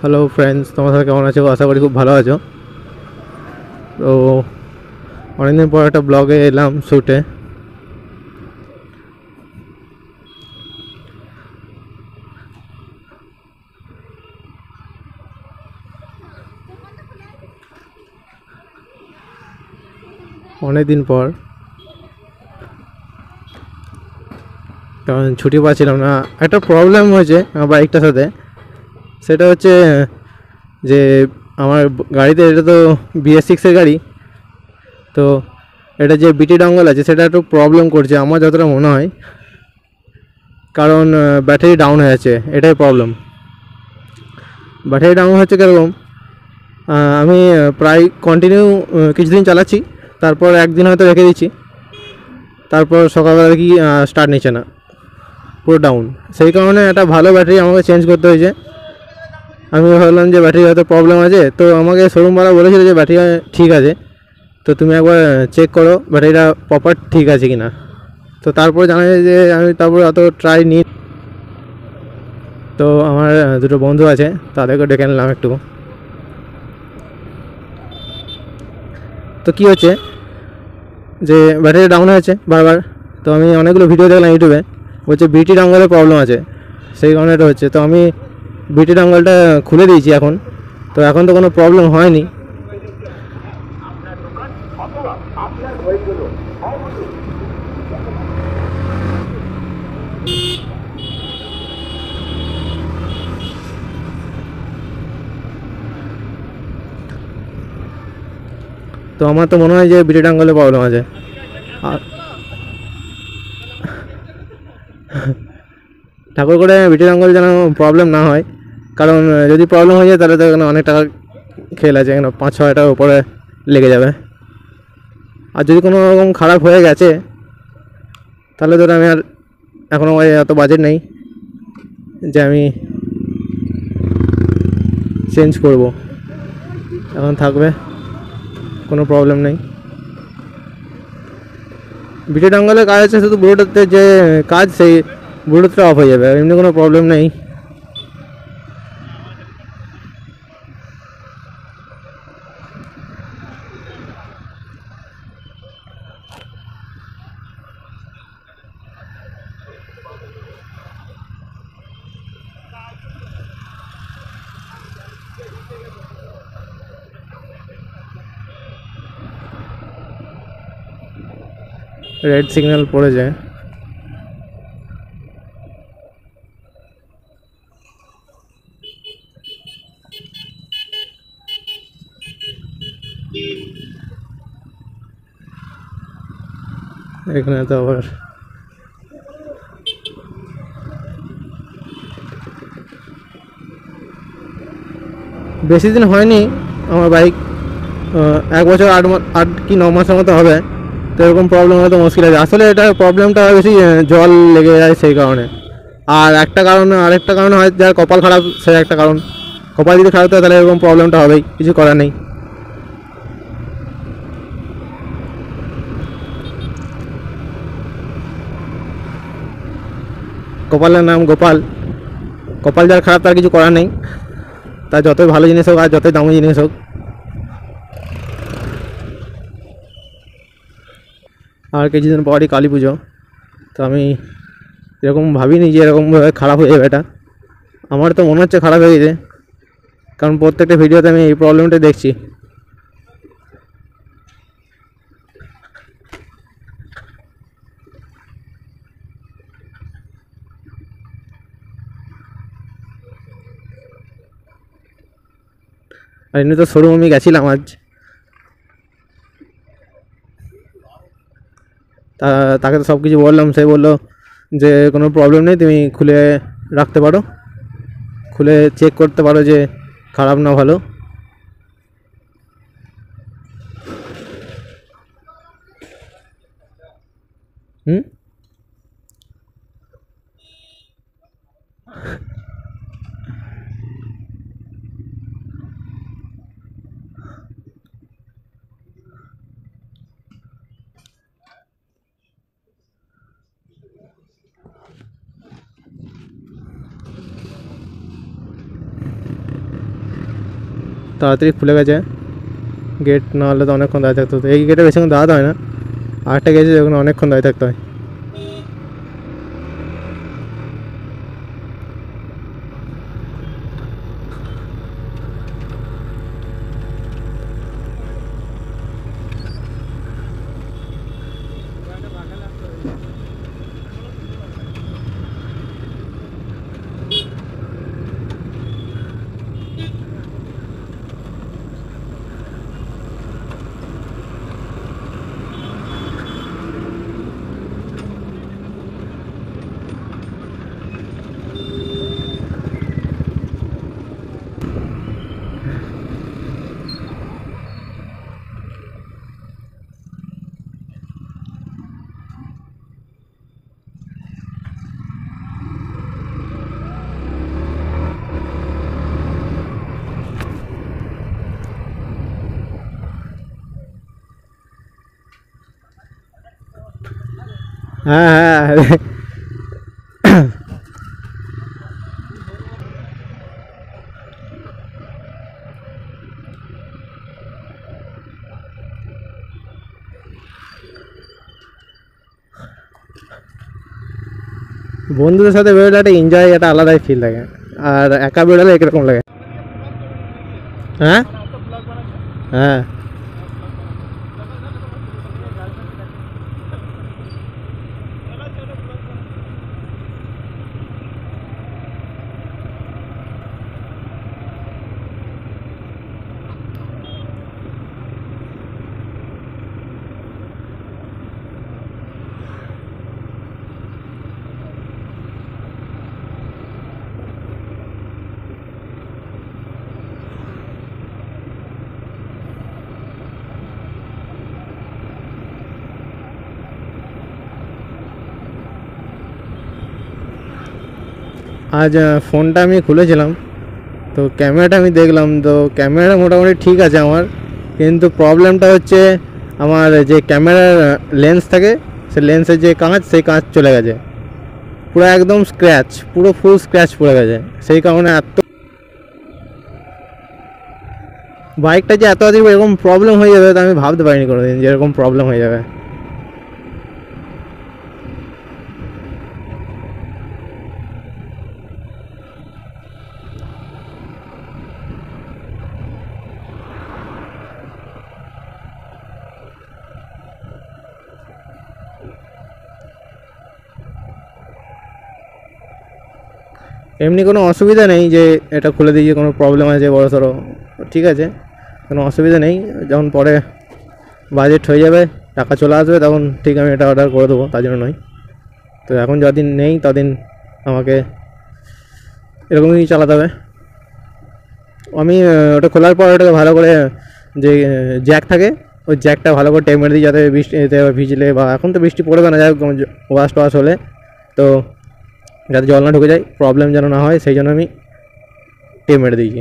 Hello friends তোমার সাথে কেমন আছো? আশা করি খুব ভালো আছো। তো, অনেকদিন পর একটা ব্লগে এলাম শ্যুটে অনেক দিন পর। কারণ ছুটি পাচ্ছিলাম না। একটা প্রবলেম হয়েছে আমার বাইকটার সাথে। সেটা হচ্ছে, যে আমার গাড়িতে এটা তো বিএস সিক্সের গাড়ি, তো এটা যে বিটি ডঙ্গল আছে সেটা একটু প্রবলেম করছে আমার যতটা মনে হয়। কারণ ব্যাটারি ডাউন হয়ে যাচ্ছে, এটাই প্রবলেম ব্যাটারি ডাউন হচ্ছে কীরকম? আমি প্রায় কন্টিনিউ কিছুদিন চালাচ্ছি, তারপর একদিন হয়তো রেখে দিচ্ছি তারপর সকালবেলা কি স্টার্ট নিচ্ছে না, পুরো ডাউন সেই কারণে একটা ভালো ব্যাটারি আমাকে চেঞ্জ করতে হয়েছে। আমি ভাবলাম যে ব্যাটারি হয়তো প্রবলেম আছে। তো আমাকে শোরুমওয়ালা বলেছিল যে ব্যাটারি ঠিক আছে। তো তুমি একবার চেক করো, ব্যাটারিটা প্রপার ঠিক আছে কি না তো তারপরে জানা যায় যে আমি তারপরে অত ট্রাই নিই তো আমার দুটো বন্ধু আছে, তাদেরকে ডেকে নিলাম একটু। তো কী হচ্ছে? যে ব্যাটারি ডাউন হয়েছে বারবার। তো আমি অনেকগুলো ভিডিও দেখলাম ইউটিউবে বলছে বিটি ডাঙ্গলের প্রবলেম আছে। সেই কারণে এটা হচ্ছে। তো আমি বিটি ডাঙ্গলটা খুলে দিয়েছি এখন। তো এখন তো কোনো প্রবলেম হয়নি। তো আমার তো মনে হয় যে বিটি ডাঙ্গলে প্রবলেম আছে। ঠাকুর করে বিটি ডাঙ্গল যেন প্রবলেম না হয়। কারণ যদি প্রবলেম হয়ে যায়, তাহলে তো এখানে অনেক টাকা খেল আছে। এখানে পাঁচ ছ হাজার টাকার উপরে লেগে যাবে। আর যদি কোনো রকম খারাপ হয়ে গেছে, তাহলে ধরো আমি আর এখনও এত বাজেট নেই যে আমি চেঞ্জ করব। এখন থাকবে, কোনো প্রবলেম নেই। বিটি ডাঙ্গলের কাজ আছে, শুধু ব্লুটুথের যে কাজ, সেই ব্লুটুথটা অফ হয়ে যাবে এমনি কোনো প্রবলেম নেই। রেড সিগন্যাল পড়ে যায়। এখানে তো আবার বেশি দিন হয়নি, আমার বাইক এক বছর আট আট কি ন মাসের মতো হবে। তো এরকম প্রবলেম হয়তো মুশকিল আছে। আসলে এটা প্রবলেমটা বেশি জল লেগে যায় সেই কারণে। আর একটা কারণে, আরেকটা কারণে হয়, যার কপাল খারাপ সে একটা কারণ। কপাল যদি খারাপ থাকে, তাহলে এরকম প্রবলেমটা হবেই, কিছু করার নেই। কপালের নাম গোপাল। কপাল যার খারাপ, তার কিছু করার নেই। তার যতই ভালো জিনিস হোক, আর যতই দামি জিনিস হোক আর কিছুদিন পরই কালী পুজো। তো আমি এরকম ভাবিনি যে এরকমভাবে খারাপ হয়ে যাবে এটা। আমার তো মনে হচ্ছে খারাপ হয়ে গেছে। কারণ প্রত্যেকটা ভিডিওতে আমি এই প্রবলেমটা দেখছি। আর এমনি তো শোরুম আমি গেছিলাম আজ। তা তাকে তো সব কিছু বললাম, সে বলল যে কোনো প্রবলেম নেই, তুমি খুলে রাখতে পারো। খুলে চেক করতে পারো যে খারাপ না ভালো। হুম? তাড়াতাড়ি খুলে গেছে। গেট না হলে তো অনেকক্ষণ দাঁড়িয়ে থাকতে হতো। এই গেটে বেশিক্ষণ দাঁড়াতে হয় না। আরেকটা গেছে যখন অনেকক্ষণ দাঁড়িয়ে থাকতে হয়। হ্যাঁ হ্যাঁ বন্ধুদের সাথে বেরোলে একটা এনজয় একটা আলাদাই ফিল লাগে আর একা বেরোলে একরকম লাগে হ্যাঁ হ্যাঁ আজ ফোনটা আমি খুলেছিলাম, তো ক্যামেরাটা আমি দেখলাম, তো ক্যামেরাটা মোটামুটি ঠিক আছে আমার, কিন্তু প্রবলেমটা হচ্ছে আমার যে ক্যামেরার লেন্স থাকে, সে লেন্সের যে কাঁচ, সেই কাঁচ চলে গেছে। পুরো একদম স্ক্র্যাচ পুরো ফুল স্ক্র্যাচ পড়ে গেছে। সেই কারণে এত বাইকটা যে এত এরকম প্রবলেম হয়ে যাবে, তা আমি ভাবতে পারিনি কোনোদিন যে এরকম প্রবলেম হয়ে যাবে। এমনি কোনো অসুবিধা নেই যে এটা খুলে দিয়ে কোনো প্রবলেম আছে বড় সড়ো, ঠিক আছে? কোনো অসুবিধা নেই, যখন পরে বাজেট হয়ে যাবে, টাকা চলে আসবে, তখন ঠিক আমি এটা অর্ডার করে দেবো, তার জন্য নয়। তো এখন যদিন নেই তদিন আমাকে এরকমই চালাতে হবে। আমি ওটা খোলার পর ওটাকে ভালো করে যে জ্যাক থাকে, ওই জ্যাকটা ভালো করে টেপ মেরে দিই যাতে বৃষ্টি ভিজলে বা, এখন তো বৃষ্টি পড়বে না, যাই হোক, ওয়াশ টোয়াশ হলে। তো যাতে জল না ঢুকে যায় প্রবলেম যেন না হয়, সেই জন্য আমি টেপ মেরে দিয়েছি।